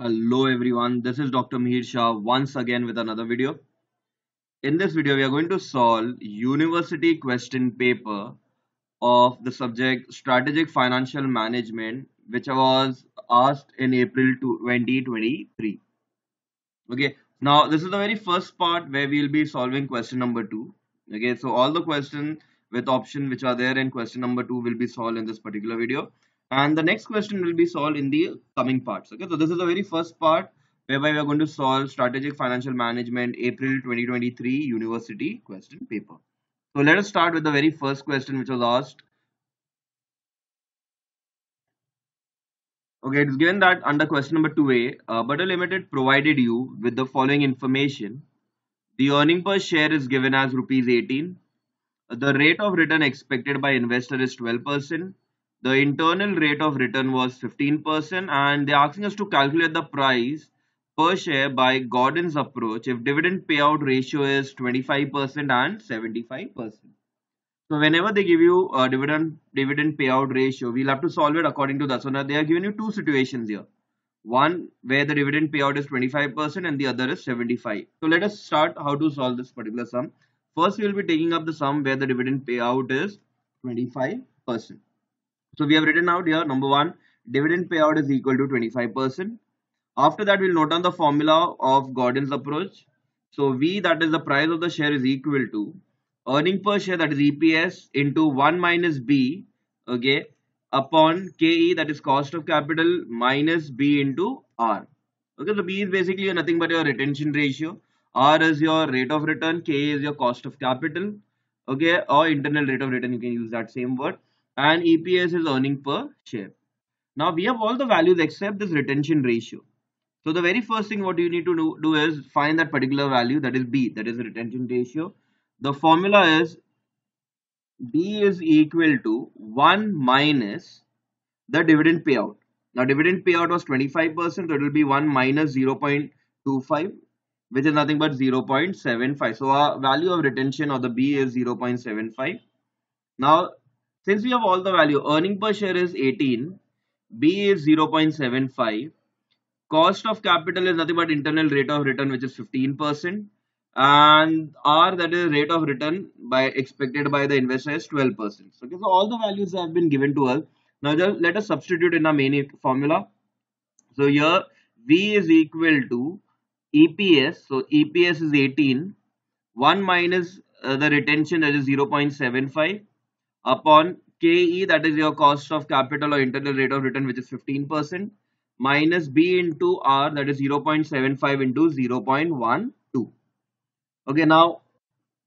Hello everyone, this is Dr. Mihir Shah once again with another video. In this video, we are going to solve university question paper of the subject Strategic Financial Management which was asked in April 2023. Okay, now this is the very first part where we will be solving question number 2. Okay, so all the questions with option which are there in question number 2 will be solved in this particular video and the next question will be solved in the coming parts okay? So this is the very first part whereby we are going to solve strategic financial management april 2023 university question paper. So let us start with the very first question which was asked. Okay it is given that under question number 2a uh, butter limited provided you with the following information. The earning per share is given as rupees 18 the rate of return expected by investor is 12 percent the internal rate of return was 15% and they're asking us to calculate the price per share by Gordon's approach if dividend payout ratio is 25% and 75%. So whenever they give you a dividend dividend payout ratio, we'll have to solve it according to that. So now they are giving you two situations here. One where the dividend payout is 25% and the other is 75. So let us start how to solve this particular sum. First we will be taking up the sum where the dividend payout is 25%. So we have written out here number one dividend payout is equal to 25%. After that we'll note down the formula of Gordon's approach. So V that is the price of the share is equal to earning per share that is EPS into 1 minus B okay upon KE that is cost of capital minus B into R. Okay so B is basically nothing but your retention ratio. R is your rate of return, K is your cost of capital okay or internal rate of return you can use that same word and EPS is earning per share. Now we have all the values except this retention ratio. So the very first thing what you need to do, do is find that particular value that is B that is the retention ratio. The formula is B is equal to 1 minus the dividend payout. Now dividend payout was 25% so it will be 1 minus 0.25 which is nothing but 0.75. So our value of retention of the B is 0.75. Now since we have all the value, earning per share is 18, B is 0.75, cost of capital is nothing but internal rate of return which is 15% and R that is rate of return by expected by the investor is 12%. Okay, so all the values have been given to us. Now just let us substitute in our main formula. So here V is equal to EPS. So EPS is 18. 1 minus uh, the retention that is 0.75 upon KE that is your cost of capital or internal rate of return which is 15% minus B into R that is 0.75 into 0.12. Okay now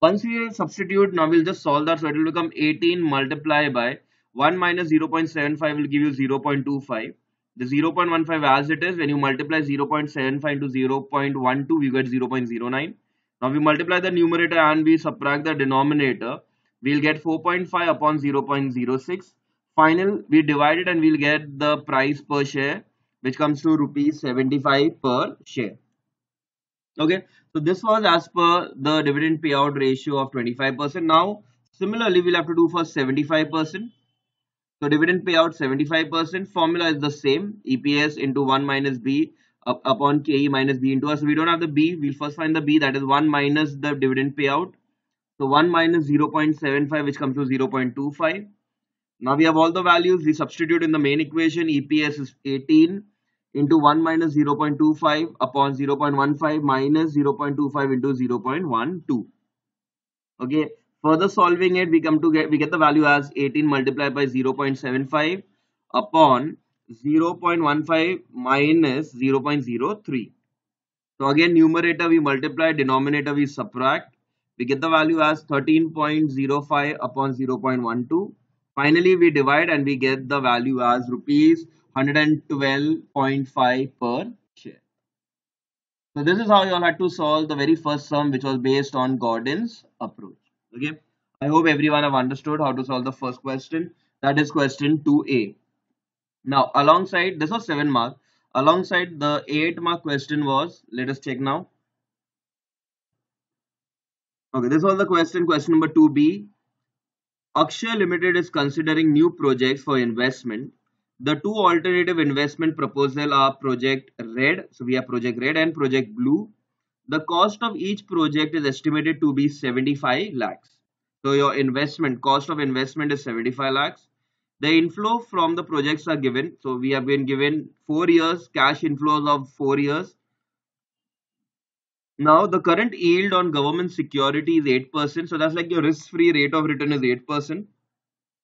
once we substitute now we'll just solve that so it will become 18 multiplied by 1 minus 0.75 will give you 0.25 the 0.15 as it is when you multiply 0.75 into 0.12 you get 0.09 now we multiply the numerator and we subtract the denominator we'll get 4.5 upon 0.06 final we divide it and we'll get the price per share which comes to rupees 75 per share okay so this was as per the dividend payout ratio of 25% now similarly we'll have to do for 75% so dividend payout 75% formula is the same EPS into 1 minus B upon KE minus B into us. So we don't have the B. We'll first find the B that is 1 minus the dividend payout so 1 minus 0.75 which comes to 0.25. Now we have all the values. We substitute in the main equation. EPS is 18 into 1 minus 0.25 upon 0.15 minus 0.25 into 0.12. Okay. Further solving it, we come to get we get the value as 18 multiplied by 0.75 upon 0.15 minus 0.03. So again numerator we multiply, denominator we subtract we get the value as 13.05 upon 0.12 finally we divide and we get the value as rupees 112.5 per share. So this is how you all had to solve the very first sum which was based on Gordon's approach. Okay? I hope everyone have understood how to solve the first question. That is question 2a now alongside this was 7 mark. Alongside the 8 mark question was let us check now Okay, this was the question. Question number 2b. Akshaya Limited is considering new projects for investment the two alternative investment proposal are project red. So we have project red and project blue. The cost of each project is estimated to be 75 lakhs. So your investment cost of investment is 75 lakhs. The inflow from the projects are given. So we have been given four years cash inflows of four years. Now the current yield on government security is 8%. So that's like your risk-free rate of return is 8%.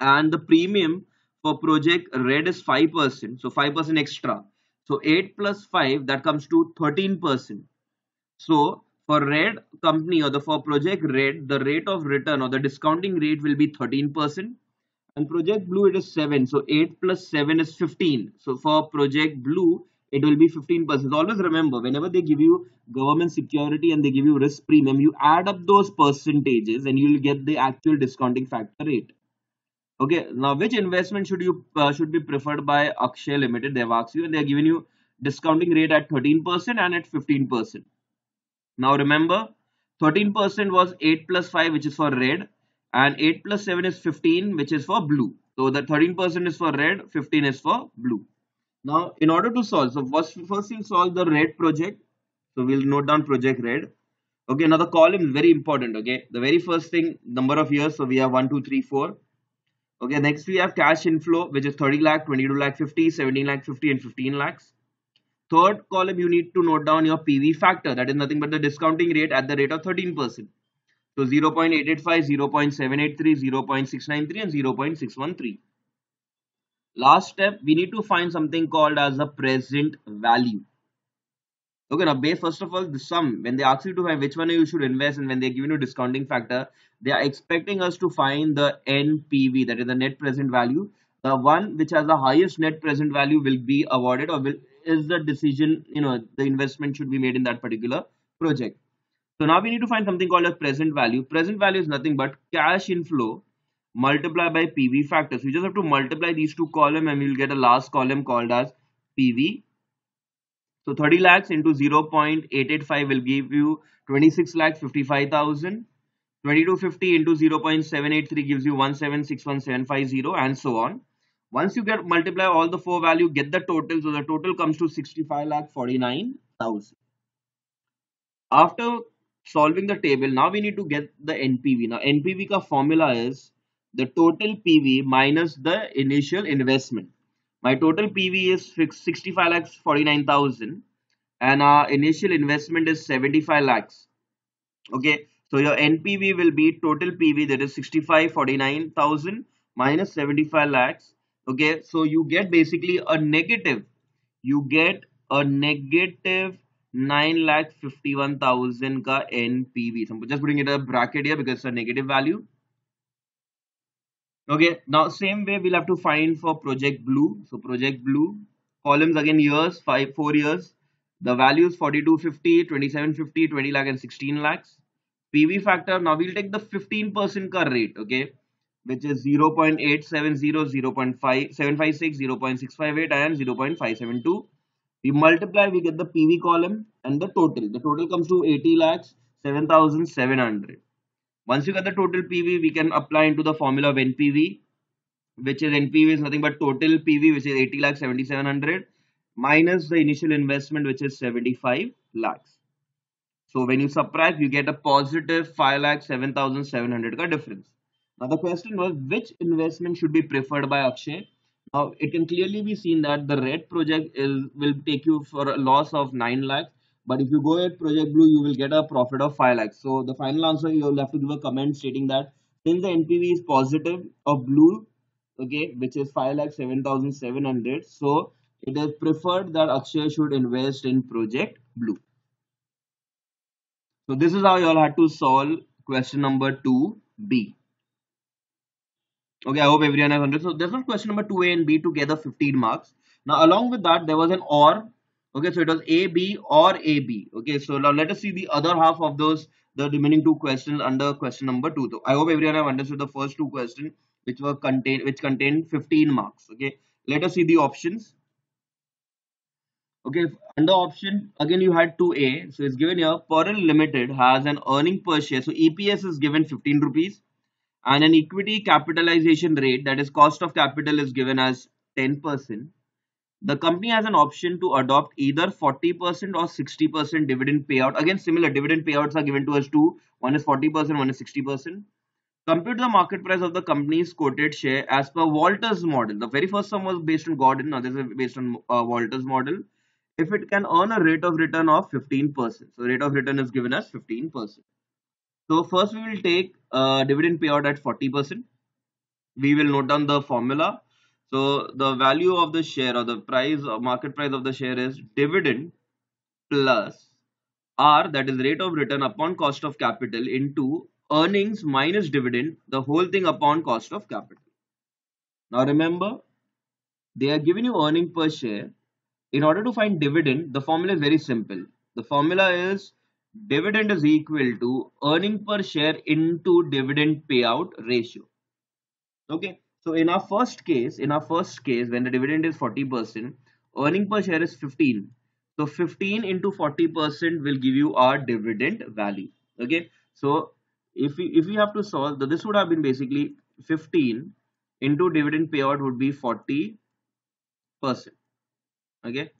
And the premium for project red is 5%. So 5% extra. So 8 plus 5 that comes to 13%. So for red company or the for project red, the rate of return or the discounting rate will be 13%. And project blue it is 7. So 8 plus 7 is 15. So for project blue, it will be 15%. Always remember, whenever they give you government security and they give you risk premium, you add up those percentages and you will get the actual discounting factor rate. Okay, now which investment should you uh, should be preferred by Akshay Limited? They have asked you and they are giving you discounting rate at 13% and at 15%. Now remember, 13% was 8 plus 5 which is for red and 8 plus 7 is 15 which is for blue. So the 13% is for red, 15 is for blue. Now in order to solve, so first, first we'll solve the red project. So we'll note down project red. Okay, now the column is very important. Okay, the very first thing, number of years. So we have 1, 2, 3, 4 Okay, next we have cash inflow, which is 30 lakh, 22 lakh 50, 17 lakh 50, and 15 lakhs. Third column, you need to note down your PV factor. That is nothing but the discounting rate at the rate of 13%. So 0 0.885, 0 0.783, 0 0.693, and 0 0.613. Last step, we need to find something called as the present value. Okay, now base first of all the sum when they ask you to find which one you should invest and when they're giving you discounting factor, they are expecting us to find the NPV that is the net present value. The one which has the highest net present value will be awarded or will is the decision you know the investment should be made in that particular project. So now we need to find something called as present value. Present value is nothing but cash inflow multiplied by PV factor. So you just have to multiply these two columns and you'll get a last column called as PV so 30 lakhs into 0.885 will give you 26 lakhs 55,000. 2250 into 0.783 gives you 1761750 and so on. Once you get multiply all the four value, get the total. So the total comes to 65 lakh 49,000. After solving the table, now we need to get the NPV. Now NPV ka formula is the total PV minus the initial investment. My total PV is 65 lakhs 49,000 and our initial investment is 75 lakhs. Okay, so your NPV will be total PV that is 65 49,000 minus 75 lakhs. Okay, so you get basically a negative. You get a negative 9 lakh 51,000 ka NPV. So I'm just putting it a bracket here because it's a negative value. Okay, now same way we'll have to find for project blue. So project blue columns again years, five, four years. The values 4250, 2750, 20 lakh and 16 lakhs. PV factor, now we'll take the 15% car rate, okay, which is 0 0.870, 0 0.756, 0 0.658 and 0 0.572. We multiply, we get the PV column and the total. The total comes to 80 lakhs, 7700. Once you get the total PV, we can apply into the formula of NPV, which is NPV is nothing but total PV, which is 80 lakh 7700 minus the initial investment, which is 75 lakhs. So when you subtract, you get a positive 5 lakh 7700 difference. Now the question was which investment should be preferred by Akshay? Now it can clearly be seen that the red project is will take you for a loss of 9 lakhs but if you go at Project Blue, you will get a profit of 5 lakhs. So the final answer, you will have to give a comment stating that since the NPV is positive of Blue, okay, which is 5 lakh 7,700. So it is preferred that Akshay should invest in Project Blue. So this is how you all had to solve question number 2B. Okay, I hope everyone has understood. So this was question number 2A and B together 15 marks. Now along with that, there was an OR okay so it was a b or a b. Okay so now let us see the other half of those the remaining two questions under question number two so i hope everyone have understood the first two questions which were contained which contained 15 marks okay? Let us see the options. Okay under option again you had 2a so it's given here. Pearl Limited has an earning per share so EPS is given 15 rupees. And an equity capitalization rate that is cost of capital is given as 10%, the company has an option to adopt either 40% or 60% dividend payout. Again, similar dividend payouts are given to us too. One is 40%, one is 60%. Compute the market price of the company's quoted share as per Walters model. The very first one was based on Gordon, now this is based on uh, Walters model. If it can earn a rate of return of 15%. So rate of return is given as 15%. So first we will take uh, dividend payout at 40%. We will note down the formula so the value of the share or the price or market price of the share is dividend plus R that is rate of return upon cost of capital into earnings minus dividend the whole thing upon cost of capital. Now remember they are giving you earning per share. In order to find dividend the formula is very simple. The formula is dividend is equal to earning per share into dividend payout ratio. Okay so in our first case, in our first case, when the dividend is 40%, earning per share is 15. So 15 into 40% will give you our dividend value. Okay. So if we if we have to solve this would have been basically 15 into dividend payout would be 40 percent. Okay?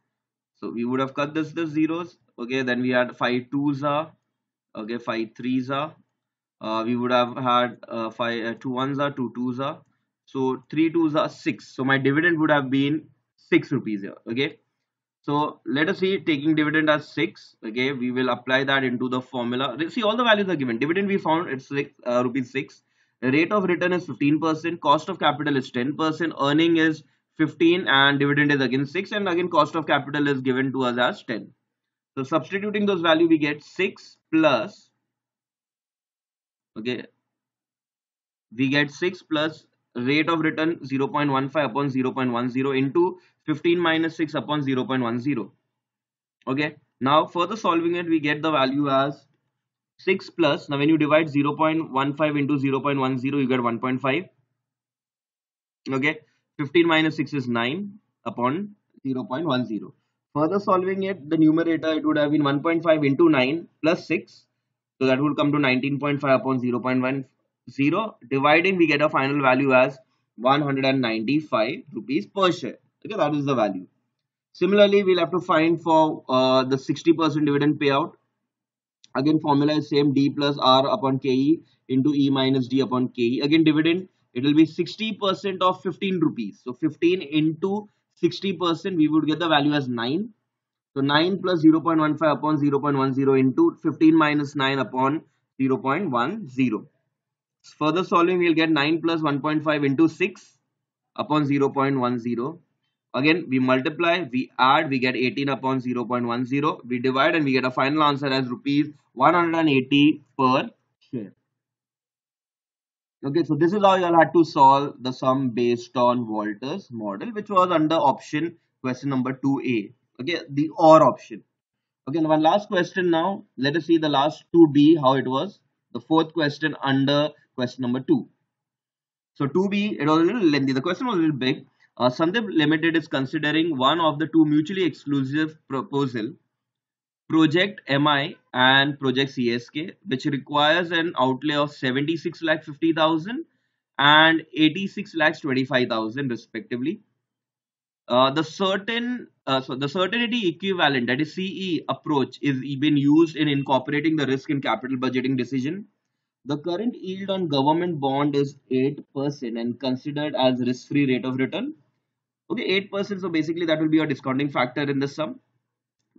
So we would have cut this the zeros. Okay? Then we had five twos are. Okay? Five threes are. Uh, we would have had uh, five uh, are two twos are so 3 twos are 6. So my dividend would have been 6 rupees here. Okay. So let us see taking dividend as 6. Okay. We will apply that into the formula. See all the values are given. Dividend we found it's six, uh, rupees 6. Rate of return is 15%. Cost of capital is 10%. Earning is 15 and dividend is again 6 and again cost of capital is given to us as 10. So substituting those value we get 6 plus okay we get 6 plus rate of return 0.15 upon 0.10 into 15 minus 6 upon 0.10 okay? Now further solving it we get the value as 6 plus. Now when you divide 0.15 into 0.10 you get 1.5 okay? 15 minus 6 is 9 upon 0.10 further solving it the numerator it would have been 1.5 into 9 plus 6 so that would come to 19.5 upon 0.1 0 dividing we get a final value as 195 rupees per share. Okay that is the value. Similarly we'll have to find for uh, the 60 percent dividend payout. Again formula is same d plus r upon ke into e minus d upon ke again dividend it will be 60 percent of 15 rupees. So 15 into 60 percent we would get the value as 9 so 9 plus 0.15 upon 0.10 into 15 minus 9 upon 0.10 Further solving, we'll get 9 plus 1.5 into 6 upon 0.10. Again, we multiply, we add, we get 18 upon 0.10. We divide and we get a final answer as rupees 180 per share. Okay, so this is how you all had to solve the sum based on Walters model, which was under option question number 2a. Okay, the OR option. Okay, one last question now. Let us see the last 2b, how it was. The fourth question under question number two. So 2B, it was a little lengthy. The question was a little big. Uh, Sandeep Limited is considering one of the two mutually exclusive proposal, Project MI and Project CSK, which requires an outlay of 76 lakh 50,000 and 86 lakhs 25,000 respectively. Uh, the certain uh, so the certainty equivalent that is CE approach is been used in incorporating the risk in capital budgeting decision the current yield on government bond is 8% and considered as risk-free rate of return. Okay, 8%. So basically that will be a discounting factor in the sum.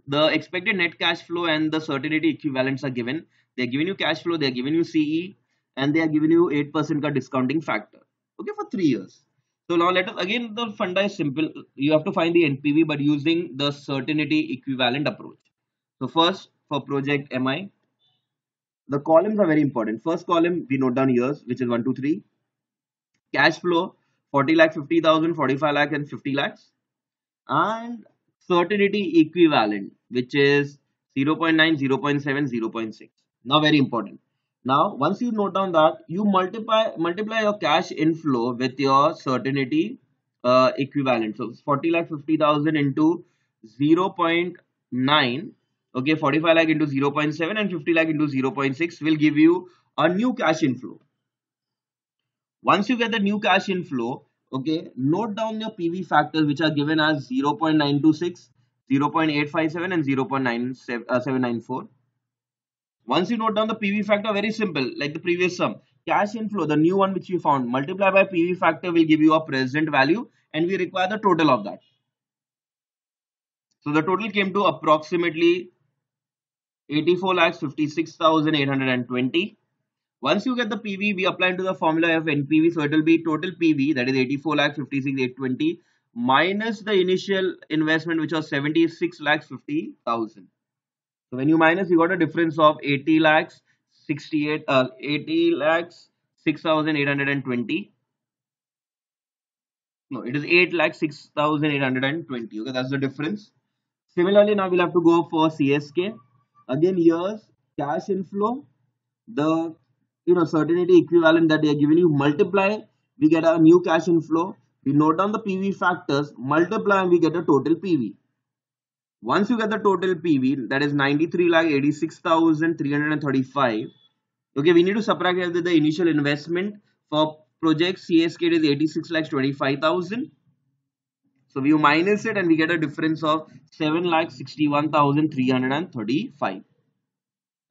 The expected net cash flow and the certainty equivalents are given. They are giving you cash flow, they are giving you CE and they are giving you 8% discounting factor. Okay, for three years. So now let us again the funda is simple. You have to find the NPV but using the certainty equivalent approach. So first for project MI, the columns are very important. First column, we note down years, which is 1, 2, 3. Cash flow, 40 lakh, 50,000, 45 lakh and 50 lakhs. And certainty equivalent, which is 0 0.9, 0 0.7, 0 0.6. Now very important. Now, once you note down that, you multiply multiply your cash inflow with your certainty uh, equivalent. So 40 lakh 50,000 into 0 0.9 okay 45 lakh into 0.7 and 50 lakh into 0.6 will give you a new cash inflow once you get the new cash inflow okay, note down your PV factors which are given as 0.926, 0.857 and 0.794. Uh, Once you note down the PV factor, very simple, like the previous sum. Cash inflow, the new one which we found, multiply by PV factor will give you a present value and we require the total of that. So the total came to approximately 84 lakhs 56,820. Once you get the PV, we apply into the formula of NPV. So it will be total PV that is 84 lakhs 56,820 minus the initial investment which was 76 lakhs 50,000. So when you minus, you got a difference of 80 lakhs 68 uh, 80 lakhs 6,820. No, it is 8 lakhs 6,820. Okay, that's the difference. Similarly, now we'll have to go for CSK. Again, here's cash inflow, the you know certainty equivalent that they are giving you, multiply, we get a new cash inflow. We note down the PV factors, multiply, and we get a total PV. Once you get the total PV, that is 93 lakh 86,335. Okay, we need to subtract the initial investment for project CSK is 86 lakhs 25,000 so we minus it and we get a difference of 7 lakh 61,335.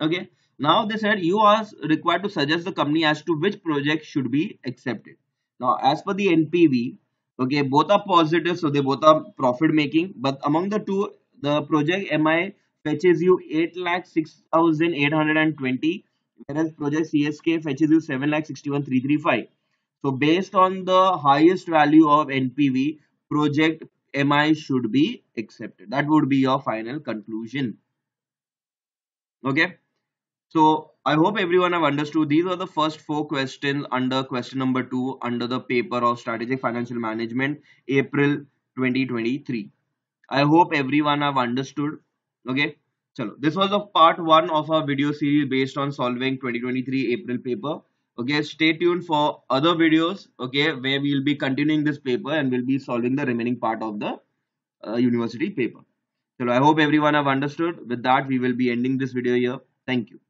Okay. Now they said you are required to suggest the company as to which project should be accepted. Now as per the NPV, okay, both are positive, so they both are profit making. But among the two, the project MI fetches you 8 lakh 6,820, whereas project CSK fetches you 7 lakh 61,335. So based on the highest value of NPV, project MI should be accepted. That would be your final conclusion. Okay. So I hope everyone have understood. These are the first four questions under question number two under the paper of strategic financial management, April 2023. I hope everyone have understood. Okay. So this was the part one of our video series based on solving 2023 April paper okay stay tuned for other videos okay where we'll be continuing this paper and we'll be solving the remaining part of the uh, university paper. So i hope everyone have understood. With that we will be ending this video here. Thank you